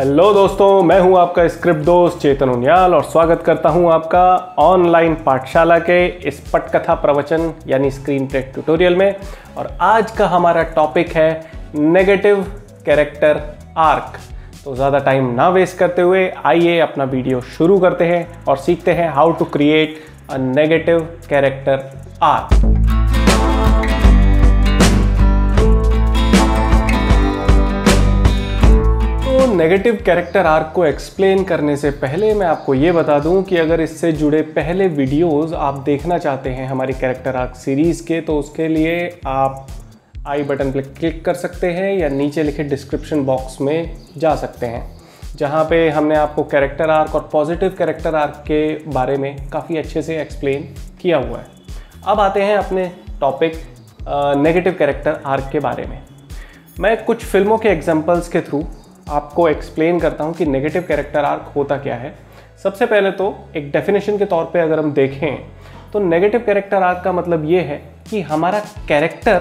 Hello दोस्तों, मैं हूँ आपका स्क्रिप्ट दोस्त चेतन उनियाल और स्वागत करता हूँ आपका ऑनलाइन पाठशाला के इस पटकथा प्रवचन यानी स्क्रीन टेक ट्यूटोरियल में। और आज का हमारा टॉपिक है नेगेटिव कैरेक्टर आर्क। तो ज़्यादा टाइम ना वेस्ट करते हुए आइए अपना वीडियो शुरू करते हैं और सीखते हैं how to create a negative character arc. Negative character arc को एक्सप्लेन करने से पहले मैं आपको ये बता दूँ कि अगर इससे जुड़े पहले वीडियोस आप देखना चाहते हैं हमारी कैरेक्टर आर्क सीरीज़ के तो उसके लिए आप आई बटन पर क्लिक कर सकते हैं या नीचे लिखे डिस्क्रिप्शन बॉक्स में जा सकते हैं, जहाँ पे हमने आपको कैरेक्टर आर्क और पॉजिटिव कैरेक्टर आर्क के बारे में काफ़ी अच्छे से एक्सप्लेन किया हुआ है। अब आते हैं अपने टॉपिक नेगेटिव कैरेक्टर आर्क के बारे में। मैं कुछ फ़िल्मों के एग्जांपल्स के थ्रू आपको एक्सप्लेन करता हूँ कि नेगेटिव कैरेक्टर आर्क होता क्या है। सबसे पहले तो एक डेफिनेशन के तौर पे अगर हम देखें तो नेगेटिव कैरेक्टर आर्क का मतलब ये है कि हमारा कैरेक्टर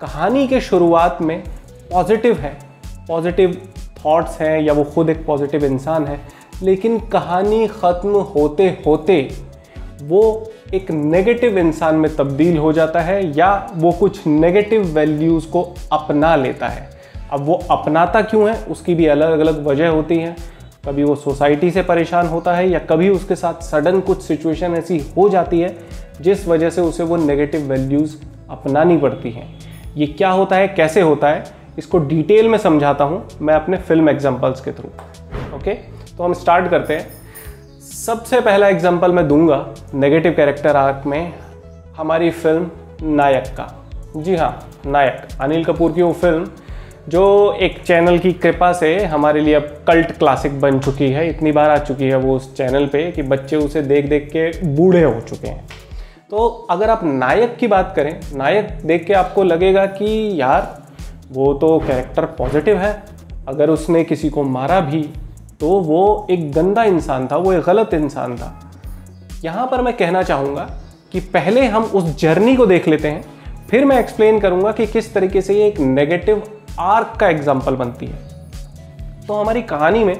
कहानी के शुरुआत में पॉजिटिव है। पॉजिटिव थॉट्स हैं या वो खुद एक पॉजिटिव इंसान है, लेकिन कहानी ख़त्म होते होते वो एक नेगेटिव इंसान में तब्दील हो जाता है या वो कुछ नेगेटिव वैल्यूज़ को अपना लेता है। अब वो अपनाता क्यों है? उसकी भी अलग अलग वजह होती हैं। कभी वो सोसाइटी से परेशान होता है या कभी उसके साथ सडन कुछ सिचुएशन ऐसी हो जाती है, जिस वजह से उसे वो नेगेटिव वैल्यूज़ अपनानी पड़ती हैं। ये क्या होता है? कैसे होता है? इसको डिटेल में समझाता हूँ। मैं अपने फ़िल्म एग्जाम्पल्स के थ्रू ओके तो हम स्टार्ट करते हैं। सबसे पहला एग्ज़ाम्पल मैं दूँगा नेगेटिव कैरेक्टर आर्क में हमारी फ़िल्म नायक का। जी हाँ नायक। अनिल कपूर की वो फ़िल्म जो एक चैनल की कृपा से हमारे लिए अब कल्ट क्लासिक बन चुकी है, इतनी बार आ चुकी है वो उस चैनल पे कि बच्चे उसे देख देख के बूढ़े हो चुके हैं। तो अगर आप नायक की बात करें, नायक देख के आपको लगेगा कि यार, वो तो कैरेक्टर पॉजिटिव है। अगर उसने किसी को मारा भी तो वो एक गंदा इंसान था, वो एक गलत इंसान था। यहाँ पर मैं कहना चाहूँगा कि पहले हम उस जर्नी को देख लेते हैं, फिर मैं एक्सप्लेन करूँगा कि किस तरीके से ये एक नेगेटिव आर्क का एग्ज़ाम्पल बनती है। तो हमारी कहानी में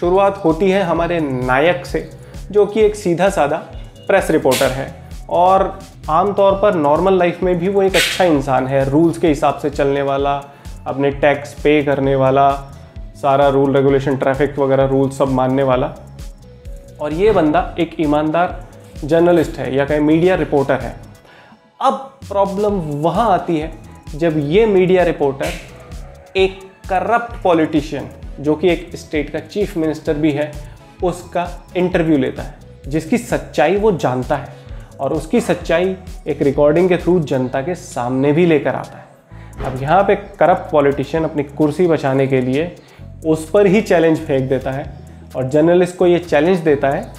शुरुआत होती है हमारे नायक से, जो कि एक सीधा साधा प्रेस रिपोर्टर है। और आमतौर पर नॉर्मल लाइफ में भी वो एक अच्छा इंसान है रूल्स के हिसाब से चलने वाला, अपने टैक्स पे करने वाला, सारा रूल रेगुलेशन ट्रैफ़िक वगैरह रूल सब मानने वाला। और ये बंदा एक ईमानदार जर्नलिस्ट है या कहीं मीडिया रिपोर्टर है। अब प्रॉब्लम वहाँ आती है जब ये मीडिया रिपोर्टर एक करप्ट पॉलिटिशियन जो कि एक स्टेट का चीफ मिनिस्टर भी है, उसका इंटरव्यू लेता है, जिसकी सच्चाई वो जानता है और उसकी सच्चाई एक रिकॉर्डिंग के थ्रू जनता के सामने भी लेकर आता है। अब यहाँ पे करप्ट पॉलिटिशियन अपनी कुर्सी बचाने के लिए उस पर ही चैलेंज फेंक देता है और जर्नलिस्ट को ये चैलेंज देता है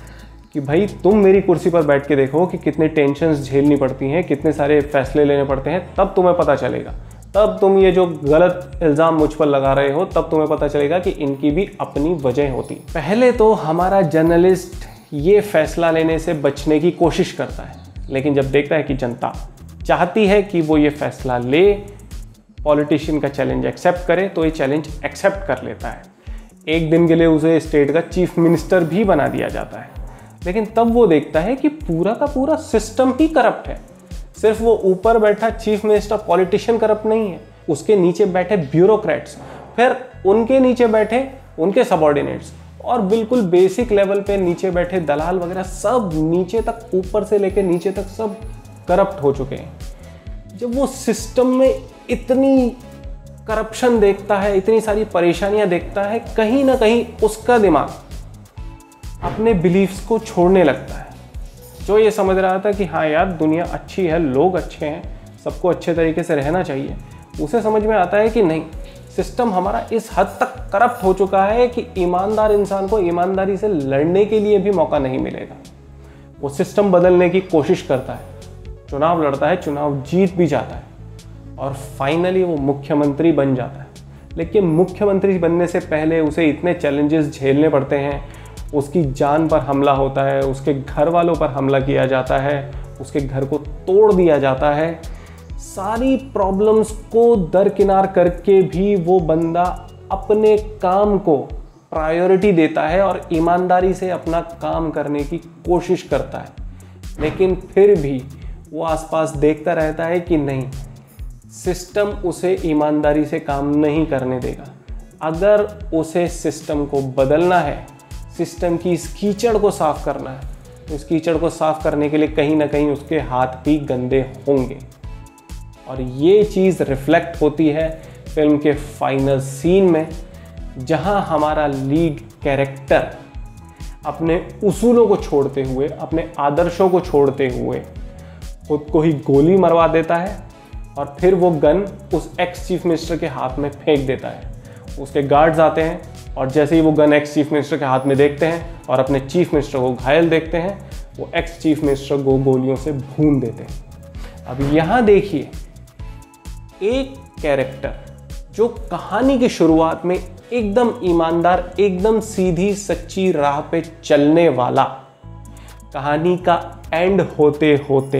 कि भाई तुम मेरी कुर्सी पर बैठ के देखो कि कितने टेंशन्स झेलनी पड़ती हैं, कितने सारे फैसले लेने पड़ते हैं, तब तुम्हें पता चलेगा। तब तुम ये जो गलत इल्ज़ाम मुझ पर लगा रहे हो, तब तुम्हें पता चलेगा कि इनकी भी अपनी वजह होती। पहले तो हमारा जर्नलिस्ट ये फैसला लेने से बचने की कोशिश करता है, लेकिन जब देखता है कि जनता चाहती है कि वो ये फैसला ले, पॉलिटिशियन का चैलेंज एक्सेप्ट करे तो ये चैलेंज एक्सेप्ट कर लेता है। एक दिन के लिए उसे स्टेट का चीफ मिनिस्टर भी बना दिया जाता है। लेकिन तब वो देखता है कि पूरा का पूरा सिस्टम ही करप्ट है। सिर्फ़ वो ऊपर बैठा चीफ मिनिस्टर पॉलिटिशियन करप्ट नहीं है, उसके नीचे बैठे ब्यूरोक्रेट्स, फिर उनके नीचे बैठे उनके सबॉर्डिनेट्स और बिल्कुल बेसिक लेवल पे नीचे बैठे दलाल वगैरह सब नीचे तक, ऊपर से लेके नीचे तक सब करप्ट हो चुके हैं। जब वो सिस्टम में इतनी करप्शन देखता है, इतनी सारी परेशानियाँ देखता है, कहीं ना कहीं उसका दिमाग अपने बिलीफ्स को छोड़ने लगता है। जो ये समझ रहा था कि हाँ यार, दुनिया अच्छी है, लोग अच्छे हैं, सबको अच्छे तरीके से रहना चाहिए, उसे समझ में आता है कि नहीं, सिस्टम हमारा इस हद तक करप्ट हो चुका है कि ईमानदार इंसान को ईमानदारी से लड़ने के लिए भी मौका नहीं मिलेगा। वो सिस्टम बदलने की कोशिश करता है, चुनाव लड़ता है, चुनाव जीत भी जाता है, और फाइनली वो मुख्यमंत्री बन जाता है। लेकिन मुख्यमंत्री बनने से पहले उसे इतने चैलेंजेस झेलने पड़ते हैं उसकी जान पर हमला होता है, उसके घर वालों पर हमला किया जाता है, उसके घर को तोड़ दिया जाता है। सारी प्रॉब्लम्स को दरकिनार करके भी वो बंदा अपने काम को प्रायोरिटी देता है और ईमानदारी से अपना काम करने की कोशिश करता है। लेकिन फिर भी वो आसपास देखता रहता है कि नहीं सिस्टम उसे ईमानदारी से काम नहीं करने देगा। अगर उसे सिस्टम को बदलना है सिस्टम की इस कीचड़ को साफ़ करना है। तो इस कीचड़ को साफ़ करने के लिए कहीं ना कहीं उसके हाथ भी गंदे होंगे। और ये चीज़ रिफ्लेक्ट होती है फ़िल्म के फाइनल सीन में, जहाँ हमारा लीड कैरेक्टर अपने उसूलों को छोड़ते हुए, अपने आदर्शों को छोड़ते हुए खुद को ही गोली मरवा देता है और फिर वो गन उस एक्स चीफ मिनिस्टर के हाथ में फेंक देता है। उसके गार्ड्स आते हैं और जैसे ही वो गन एक्स चीफ मिनिस्टर के हाथ में देखते हैं और अपने चीफ मिनिस्टर को घायल देखते हैं, वो एक्स चीफ मिनिस्टर को गोलियों से भून देते हैं। अब यहाँ देखिए, एक कैरेक्टर जो कहानी की शुरुआत में एकदम ईमानदार, एकदम सीधी सच्ची राह पे चलने वाला, कहानी का एंड होते होते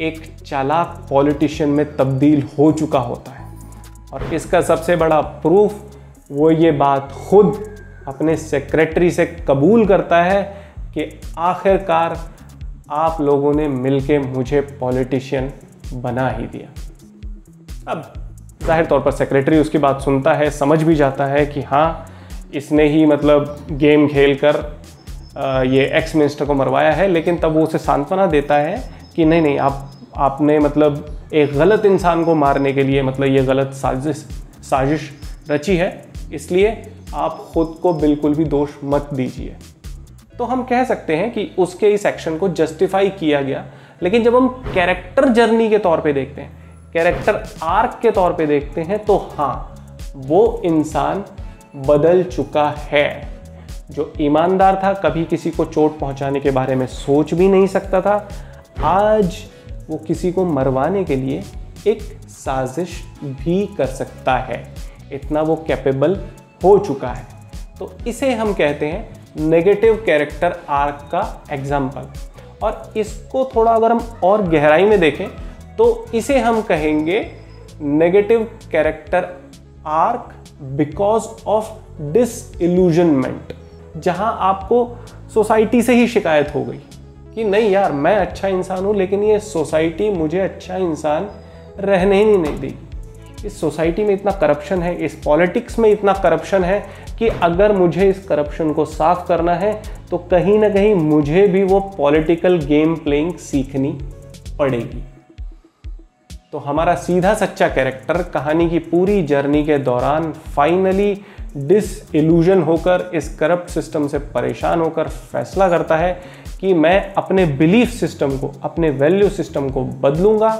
एक चालाक पॉलिटिशियन में तब्दील हो चुका होता है। और इसका सबसे बड़ा प्रूफ वो ये बात खुद अपने सेक्रेटरी से कबूल करता है कि आखिरकार आप लोगों ने मिलके मुझे पॉलिटिशियन बना ही दिया। अब ज़ाहिर तौर पर सेक्रेटरी उसकी बात सुनता है, समझ भी जाता है कि हाँ इसने ही मतलब गेम खेल कर ये एक्स मिनिस्टर को मरवाया है, लेकिन तब वो उसे सांत्वना देता है कि नहीं नहीं, आप, आपने मतलब एक गलत इंसान को मारने के लिए मतलब ये गलत साजिश साजिश रची है। इसलिए आप खुद को बिल्कुल भी दोष मत दीजिए। तो हम कह सकते हैं कि उसके इस एक्शन को जस्टिफाई किया गया। लेकिन जब हम कैरेक्टर जर्नी के तौर पे देखते हैं कैरेक्टर आर्क के तौर पे देखते हैं तो हाँ वो इंसान बदल चुका है। जो ईमानदार था, कभी किसी को चोट पहुँचाने के बारे में सोच भी नहीं सकता था। आज वो किसी को मरवाने के लिए एक साजिश भी कर सकता है। इतना वो कैपेबल हो चुका है। तो इसे हम कहते हैं नेगेटिव कैरेक्टर आर्क का एग्ज़ाम्पल और इसको थोड़ा अगर हम और गहराई में देखें तो इसे हम कहेंगे negative character arc because of disillusionment जहाँ आपको सोसाइटी से ही शिकायत हो गई कि नहीं यार, मैं अच्छा इंसान हूँ, लेकिन ये सोसाइटी मुझे अच्छा इंसान रहने ही नहीं देगी इस सोसाइटी में इतना करप्शन है, इस पॉलिटिक्स में इतना करप्शन है कि अगर मुझे इस करप्शन को साफ़ करना है तो कहीं ना कहीं मुझे भी वो पॉलिटिकल गेम प्लेइंग सीखनी पड़ेगी। तो हमारा सीधा सच्चा कैरेक्टर कहानी की पूरी जर्नी के दौरान फाइनली डिसइल्यूजन होकर, इस करप्ट सिस्टम से परेशान होकर फैसला करता है कि मैं अपने बिलीफ सिस्टम को, अपने वैल्यू सिस्टम को बदलूँगा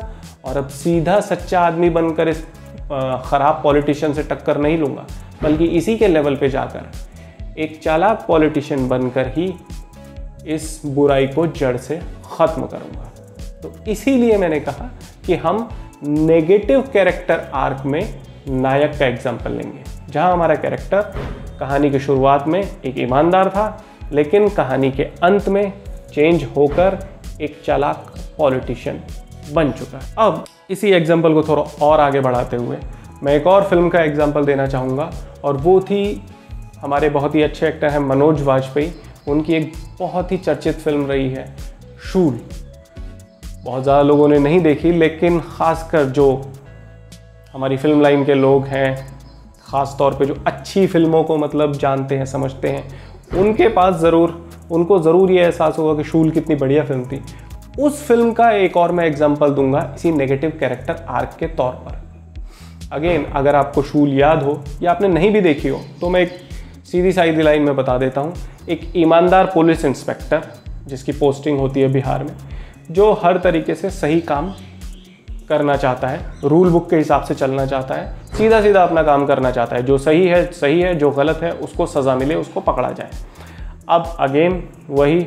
और अब सीधा सच्चा आदमी बनकर इस ख़राब पॉलिटिशियन से टक्कर नहीं लूँगा, बल्कि इसी के लेवल पे जाकर एक चालाक पॉलिटिशियन बनकर ही इस बुराई को जड़ से ख़त्म करूँगा। तो इसीलिए मैंने कहा कि हम नेगेटिव कैरेक्टर आर्क में नायक का एग्ज़ाम्पल लेंगे, जहाँ हमारा कैरेक्टर कहानी की शुरुआत में एक ईमानदार था, लेकिन कहानी के अंत में चेंज होकर एक चालाक पॉलिटिशियन बन चुका। अब इसी एग्ज़ाम्पल को थोड़ा और आगे बढ़ाते हुए, मैं एक और फ़िल्म का एग्ज़ाम्पल देना चाहूँगा, और वो थी हमारे बहुत ही अच्छे एक्टर हैं मनोज वाजपेयी। उनकी एक बहुत ही चर्चित फ़िल्म रही है, शूल। बहुत ज़्यादा लोगों ने नहीं देखी, लेकिन ख़ासकर जो हमारी फ़िल्म लाइन के लोग हैं ख़ास तौर पे जो अच्छी फ़िल्मों को मतलब जानते हैं, समझते हैं, उनके पास ज़रूर, उनको ज़रूर ये एहसास होगा कि शूल कितनी बढ़िया फ़िल्म थी। उस फ़िल्म का एक और मैं एग्जांपल दूँगा इसी नेगेटिव कैरेक्टर आर्क के तौर पर। अगेन अगर आपको शूल याद हो या आपने नहीं भी देखी हो तो मैं एक सीधी साइड लाइन में बता देता हूँ। एक ईमानदार पुलिस इंस्पेक्टर जिसकी पोस्टिंग होती है बिहार में, जो हर तरीके से सही काम करना चाहता है रूल बुक के हिसाब से चलना चाहता है सीधा सीधा अपना काम करना चाहता है। जो सही है सही है, जो गलत है, उसको सज़ा मिले, उसको पकड़ा जाए। अब अगेन वही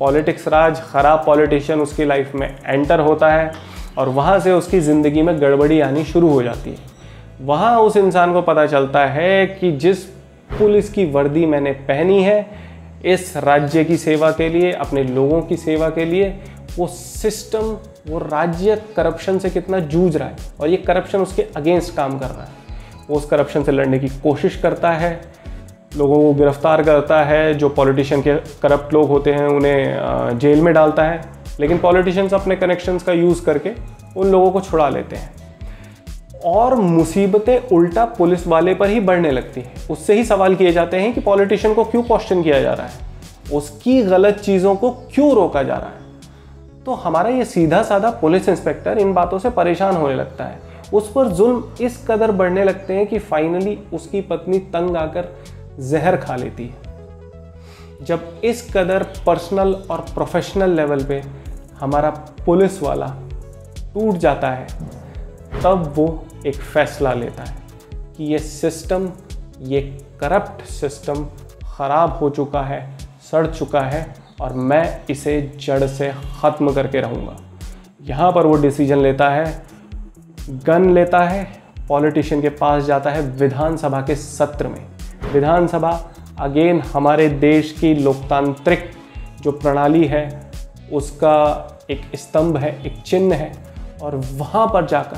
पॉलिटिक्स राज, ख़राब पॉलिटिशियन उसकी लाइफ में एंटर होता है और वहाँ से उसकी ज़िंदगी में गड़बड़ी आनी शुरू हो जाती है। वहाँ उस इंसान को पता चलता है कि जिस पुलिस की वर्दी मैंने पहनी है, इस राज्य की सेवा के लिए, अपने लोगों की सेवा के लिए, वो सिस्टम वो राज्य करप्शन से कितना जूझ रहा है और ये करप्शन उसके अगेंस्ट काम कर रहा है। वो उस करप्शन से लड़ने की कोशिश करता है लोगों को गिरफ़्तार करता है, जो पॉलिटिशियन के करप्ट लोग होते हैं, उन्हें जेल में डालता है। लेकिन पॉलिटिशियंस अपने कनेक्शंस का यूज़ करके उन लोगों को छुड़ा लेते हैं। और मुसीबतें उल्टा पुलिस वाले पर ही बढ़ने लगती हैं। उससे ही सवाल किए जाते हैं कि पॉलिटिशियन को क्यों क्वेश्चन किया जा रहा है? उसकी गलत चीज़ों को क्यों रोका जा रहा है? तो हमारा ये सीधा साधा पुलिस इंस्पेक्टर इन बातों से परेशान होने लगता है। उस पर जुल्म इस कदर बढ़ने लगते हैं कि फाइनली उसकी पत्नी तंग आकर जहर खा लेती है। जब इस कदर पर्सनल और प्रोफेशनल लेवल पे हमारा पुलिस वाला टूट जाता है, तब वो एक फैसला लेता है कि ये सिस्टम, ये करप्ट सिस्टम ख़राब हो चुका है, सड़ चुका है और मैं इसे जड़ से ख़त्म करके रहूँगा। यहाँ पर वो डिसीज़न लेता है गन लेता है पॉलिटिशियन के पास जाता है, विधानसभा के सत्र में। विधानसभा, अगेन हमारे देश की लोकतांत्रिक जो प्रणाली है, उसका एक स्तंभ है, एक चिन्ह है, और वहाँ पर जाकर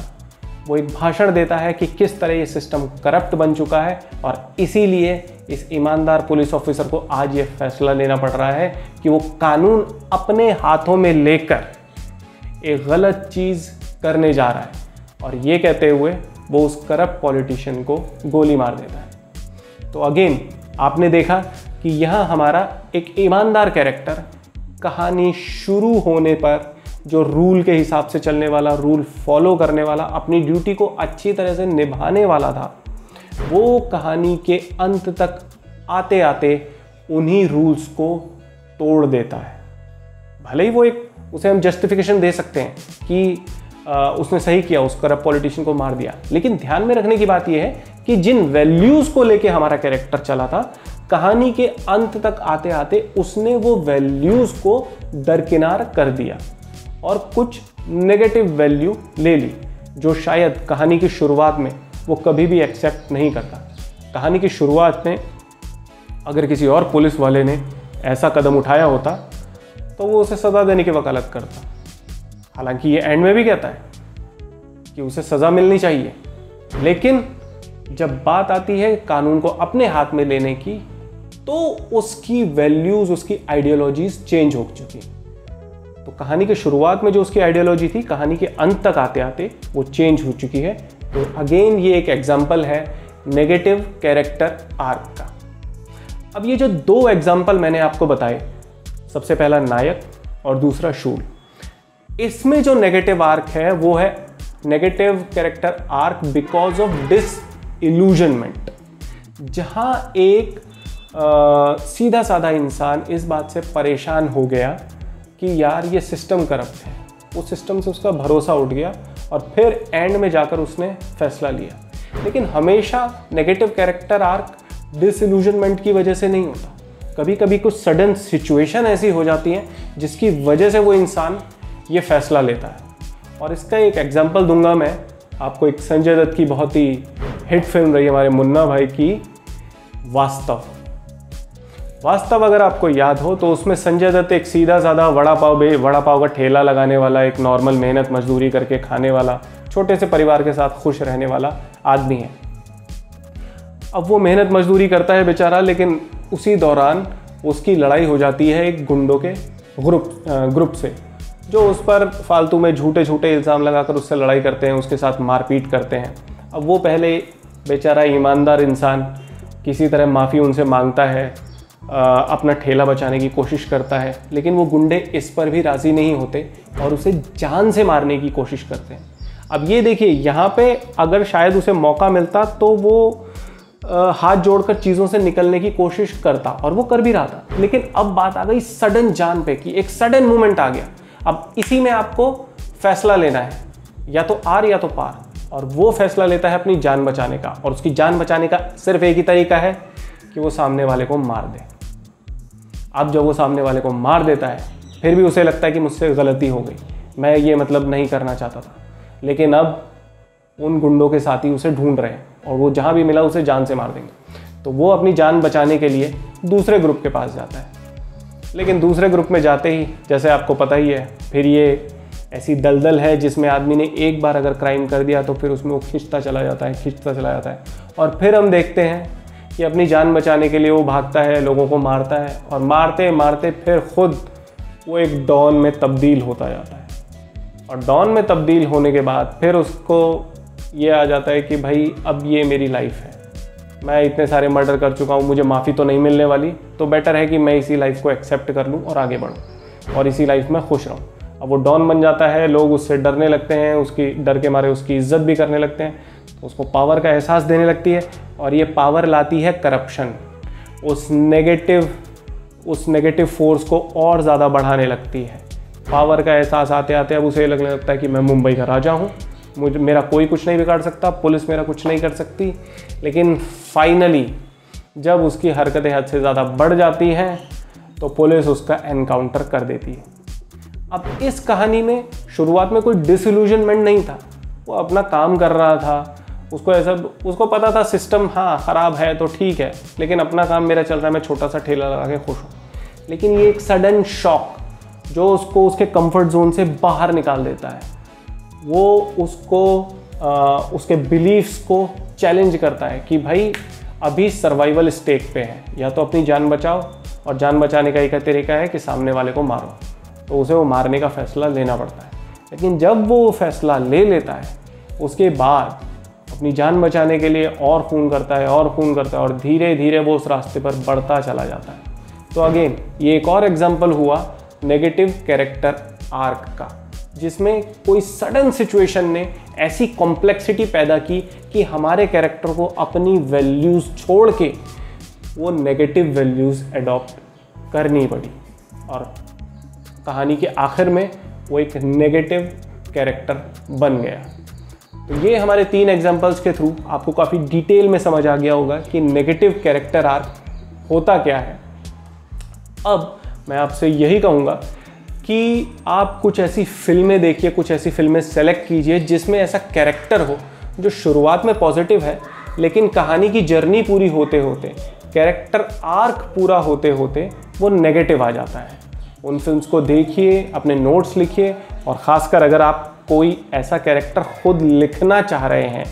वो एक भाषण देता है कि किस तरह ये सिस्टम करप्ट बन चुका है, और इसीलिए इस ईमानदार पुलिस ऑफिसर को आज ये फैसला लेना पड़ रहा है कि वो कानून अपने हाथों में लेकर एक गलत चीज़ करने जा रहा है। और ये कहते हुए वो उस करप्ट पॉलिटिशियन को गोली मार देता है। तो अगेन आपने देखा कि यह हमारा एक ईमानदार कैरेक्टर कहानी शुरू होने पर जो रूल के हिसाब से चलने वाला रूल फॉलो करने वाला अपनी ड्यूटी को अच्छी तरह से निभाने वाला था वो कहानी के अंत तक आते आते उन्हीं रूल्स को तोड़ देता है। भले ही वो एक उसे हम जस्टिफिकेशन दे सकते हैं कि आ, उसने सही किया उस करप्ट पॉलिटिशियन को मार दिया लेकिन ध्यान में रखने की बात यह है कि जिन वैल्यूज़ को लेके हमारा कैरेक्टर चला था, कहानी के अंत तक आते आते उसने वो वैल्यूज़ को दरकिनार कर दिया और कुछ नेगेटिव वैल्यू ले ली, जो शायद कहानी की शुरुआत में वो कभी भी एक्सेप्ट नहीं करता। कहानी की शुरुआत में अगर किसी और पुलिस वाले ने ऐसा कदम उठाया होता तो वो उसे सज़ा देने की वकालत करता। हालाँकि ये एंड में भी कहता है कि उसे सज़ा मिलनी चाहिए, लेकिन जब बात आती है कानून को अपने हाथ में लेने की तो उसकी वैल्यूज़ उसकी आइडियोलॉजीज चेंज हो चुकी तो कहानी के शुरुआत में जो उसकी आइडियोलॉजी थी, कहानी के अंत तक आते आते वो चेंज हो चुकी है। तो अगेन ये एक एग्ज़ाम्पल है नेगेटिव कैरेक्टर आर्क का। अब ये जो दो एग्ज़ाम्पल मैंने आपको बताए, सबसे पहला नायक और दूसरा शूल। इसमें जो नेगेटिव आर्क है, वो है negative character arc because of disillusionment जहाँ एक आ, सीधा साधा इंसान इस बात से परेशान हो गया कि यार ये सिस्टम करप्ट है। उस सिस्टम से उसका भरोसा उठ गया और फिर एंड में जाकर उसने फैसला लिया। लेकिन हमेशा नेगेटिव कैरेक्टर आर्क डिसल्यूजनमेंट की वजह से नहीं होता। कभी कभी कुछ सडन सिचुएशन ऐसी हो जाती हैं जिसकी वजह से वो इंसान ये फैसला लेता है। और इसका एक एग्जांपल दूँगा मैं। आपको एक संजय दत्त की बहुत ही हिट फ़िल्म रही हमारे मुन्ना भाई की, वास्तव। वास्तव अगर आपको याद हो तो उसमें संजय दत्त एक सीधा साधा वड़ा पाव बे वड़ा पाव का ठेला लगाने वाला, एक नॉर्मल मेहनत, मजदूरी करके खाने वाला, छोटे से परिवार के साथ खुश रहने वाला आदमी है। अब वो मेहनत, मजदूरी करता है बेचारा, लेकिन उसी दौरान उसकी लड़ाई हो जाती है एक गुंडों के ग्रुप ग्रुप से, जो उस पर फालतू में झूठे झूठे इल्ज़ाम लगाकर उससे लड़ाई करते हैं, उसके साथ मारपीट करते हैं। अब वो पहले बेचारा ईमानदार इंसान किसी तरह माफ़ी उनसे माँगता है अपना ठेला बचाने की कोशिश करता है लेकिन वो गुंडे इस पर भी राज़ी नहीं होते और उसे जान से मारने की कोशिश करते हैं। अब ये देखिए यहाँ पे अगर शायद उसे मौका मिलता तो वो आ, हाथ जोड़कर चीज़ों से निकलने की कोशिश करता और वो कर भी रहा था। लेकिन अब बात आ गई सडन जान पे कि एक सडन मूवमेंट आ गया। अब इसी में आपको फैसला लेना है या तो आर या तो पार। और वो फैसला लेता है अपनी जान बचाने का। और उसकी जान बचाने का सिर्फ़ एक ही तरीका है कि वो सामने वाले को मार दे। अब जब वो सामने वाले को मार देता है, फिर भी उसे लगता है कि मुझसे गलती हो गई। मैं ये मतलब नहीं करना चाहता था। लेकिन अब उन गुंडों के साथी उसे ढूंढ रहे हैं और वो जहाँ भी मिला उसे जान से मार देंगे। तो वो अपनी जान बचाने के लिए दूसरे ग्रुप के पास जाता है। लेकिन दूसरे ग्रुप में जाते ही, जैसे आपको पता ही है, फिर ये ऐसी दलदल है जिसमें आदमी ने एक बार अगर क्राइम कर दिया तो फिर उसमें वो खिंचता चला जाता है, खिंचता चला जाता है। और फिर हम देखते हैं कि अपनी जान बचाने के लिए वो भागता है, लोगों को मारता है और मारते मारते फिर खुद वो एक डॉन में तब्दील होता जाता है। और डॉन में तब्दील होने के बाद फिर उसको ये आ जाता है कि भाई अब ये मेरी लाइफ है। मैं इतने सारे मर्डर कर चुका हूँ, मुझे माफ़ी तो नहीं मिलने वाली तो बेटर है कि मैं इसी लाइफ को एक्सेप्ट कर लूँ और आगे बढ़ूँ और इसी लाइफ में खुश रहूँ। अब वो डॉन बन जाता है, लोग उससे डरने लगते हैं, उसकी, डर के मारे उसकी इज़्ज़त भी करने लगते हैं तो उसको पावर का एहसास देने लगती है और ये पावर लाती है करप्शन उस नेगेटिव उस नेगेटिव फोर्स को और ज़्यादा बढ़ाने लगती है। पावर का एहसास आते आते अब उसे लगने लगता है कि मैं मुंबई का राजा हूँ, मुझे, मेरा कोई कुछ नहीं बिगाड़ सकता, पुलिस मेरा कुछ नहीं कर सकती। लेकिन फाइनली जब उसकी हरकतें हद से ज़्यादा बढ़ जाती हैं तो पुलिस उसका एनकाउंटर कर देती है। अब इस कहानी में शुरुआत में कोई डिसल्यूजनमेंट नहीं था। वो अपना काम कर रहा था। उसको ऐसा उसको पता था सिस्टम हाँ ख़राब है तो ठीक है लेकिन अपना काम मेरा चल रहा है मैं छोटा सा ठेला लगा के खुश हूँ। लेकिन ये एक सडन शॉक जो उसको उसके कंफर्ट जोन से बाहर निकाल देता है। वो उसको आ, उसके बिलीफ्स को चैलेंज करता है कि भाई अभी सर्वाइवल स्टेक पे है। या तो अपनी जान बचाओ और जान बचाने का एक तरीका है कि सामने वाले को मारो। तो उसे वो मारने का फैसला लेना पड़ता है। लेकिन जब वो फैसला ले लेता है, उसके बाद अपनी जान बचाने के लिए और खून करता है, और खून करता है, और धीरे धीरे वो उस रास्ते पर बढ़ता चला जाता है। तो अगेन, ये एक और एग्ज़ाम्पल हुआ नेगेटिव कैरेक्टर आर्क का, जिसमें कोई सडन सिचुएशन ने ऐसी कॉम्प्लेक्सिटी पैदा की कि हमारे कैरेक्टर को अपनी वैल्यूज़ छोड़ के वो नेगेटिव वैल्यूज़ एडॉप्ट करनी पड़ी। और कहानी के आखिर में वो एक नेगेटिव कैरेक्टर बन गया। तो ये हमारे तीन एग्जाम्पल्स के थ्रू आपको काफ़ी डिटेल में समझ आ गया होगा कि नेगेटिव कैरेक्टर आर्क होता क्या है। अब मैं आपसे यही कहूँगा कि आप कुछ ऐसी फ़िल्में देखिए, कुछ ऐसी फ़िल्में सेलेक्ट कीजिए जिसमें ऐसा कैरेक्टर हो जो शुरुआत में पॉजिटिव है, लेकिन कहानी की जर्नी पूरी होते होते कैरेक्टर आर्क पूरा होते होते वो नेगेटिव आ जाता है। उन फिल्म्स को देखिए, अपने नोट्स लिखिए और ख़ासकर अगर आप कोई ऐसा कैरेक्टर खुद लिखना चाह रहे हैं,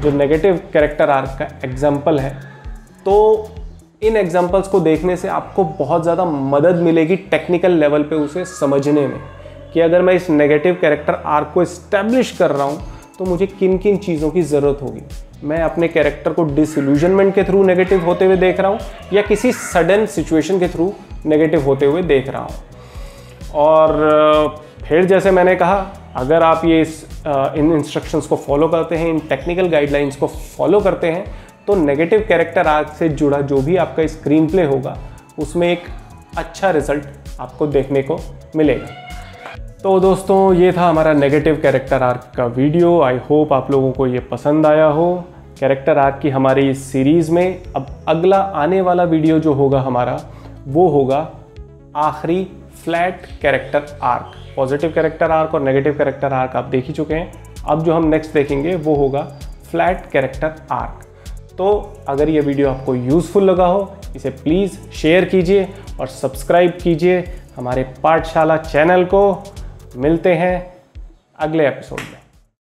जो नेगेटिव कैरेक्टर आर्क का एग्ज़ाम्पल है तो इन एग्जाम्पल्स को देखने से आपको बहुत ज़्यादा मदद मिलेगी टेक्निकल लेवल पे उसे समझने में कि अगर मैं इस नेगेटिव कैरेक्टर आर्क को इस्टेब्लिश कर रहा हूँ तो मुझे किन किन चीज़ों की ज़रूरत होगी? मैं अपने कैरेक्टर को डिसल्यूजनमेंट के थ्रू नेगेटिव होते हुए देख रहा हूँ या किसी सडन सिचुएशन के थ्रू नेगेटिव होते हुए देख रहा हूँ। और फिर जैसे मैंने कहा, अगर आप ये इस इन इंस्ट्रक्शंस को फॉलो करते हैं, इन टेक्निकल गाइडलाइंस को फॉलो करते हैं तो नेगेटिव कैरेक्टर आर्क से जुड़ा जो भी आपका स्क्रीन प्ले होगा, उसमें एक अच्छा रिज़ल्ट आपको देखने को मिलेगा। तो दोस्तों, ये था हमारा नेगेटिव कैरेक्टर आर्क का वीडियो आई होप आप लोगों को ये पसंद आया हो। कैरेक्टर आर्क की हमारी इस सीरीज़ में अब अगला आने वाला वीडियो जो होगा हमारा वो होगा आखिरी flat character arc. Positive character arc और नेगेटिव कैरेक्टर आर्क आप देख ही चुके हैं। अब जो हम नेक्स्ट देखेंगे, वो होगा फ्लैट कैरेक्टर आर्क। तो अगर ये वीडियो आपको यूज़फुल लगा हो, इसे प्लीज़ शेयर कीजिए और सब्सक्राइब कीजिए हमारे पाठशाला चैनल को। मिलते हैं अगले एपिसोड में।